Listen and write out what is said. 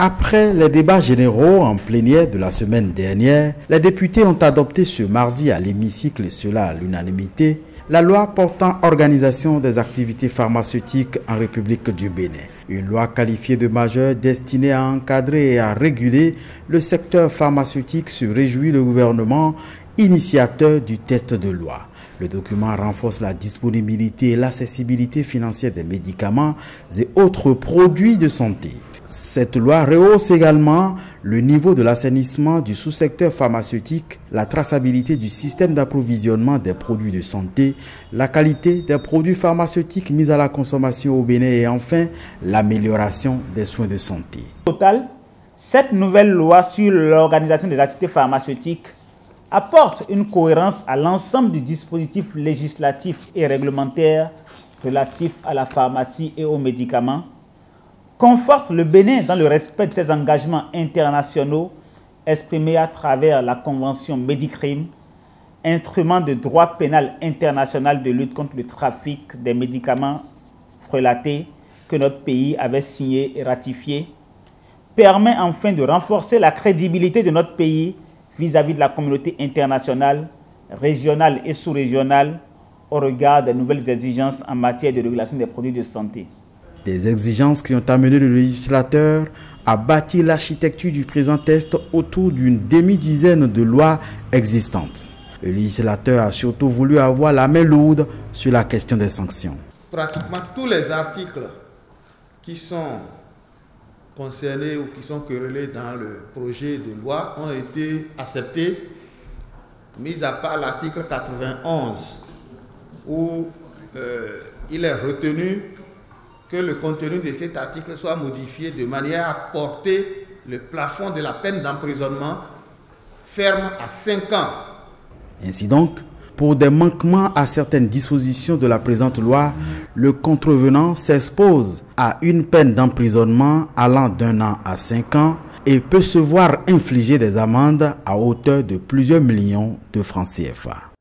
Après les débats généraux en plénière de la semaine dernière, les députés ont adopté ce mardi à l'hémicycle, cela à l'unanimité, la loi portant organisation des activités pharmaceutiques en République du Bénin. Une loi qualifiée de majeure destinée à encadrer et à réguler le secteur pharmaceutique se réjouit le gouvernement initiateur du test de loi. Le document renforce la disponibilité et l'accessibilité financière des médicaments et autres produits de santé. Cette loi rehausse également le niveau de l'assainissement du sous-secteur pharmaceutique, la traçabilité du système d'approvisionnement des produits de santé, la qualité des produits pharmaceutiques mis à la consommation au Bénin et enfin l'amélioration des soins de santé. Total, cette nouvelle loi sur l'organisation des activités pharmaceutiques apporte une cohérence à l'ensemble du dispositif législatif et réglementaire relatif à la pharmacie et aux médicaments conforte le Bénin dans le respect de ses engagements internationaux exprimés à travers la Convention Médicrime, instrument de droit pénal international de lutte contre le trafic des médicaments frelatés que notre pays avait signé et ratifié, permet enfin de renforcer la crédibilité de notre pays vis-à-vis -vis de la communauté internationale, régionale et sous-régionale au regard des nouvelles exigences en matière de régulation des produits de santé. Des exigences qui ont amené le législateur à bâtir l'architecture du présent test autour d'une demi-dizaine de lois existantes. Le législateur a surtout voulu avoir la main lourde sur la question des sanctions. Pratiquement tous les articles qui sont concernés ou qui sont querellés dans le projet de loi ont été acceptés, mis à part l'article 91 où euh, il est retenu que le contenu de cet article soit modifié de manière à porter le plafond de la peine d'emprisonnement ferme à 5 ans. Ainsi donc, pour des manquements à certaines dispositions de la présente loi, le contrevenant s'expose à une peine d'emprisonnement allant d'un an à 5 ans et peut se voir infliger des amendes à hauteur de plusieurs millions de francs CFA.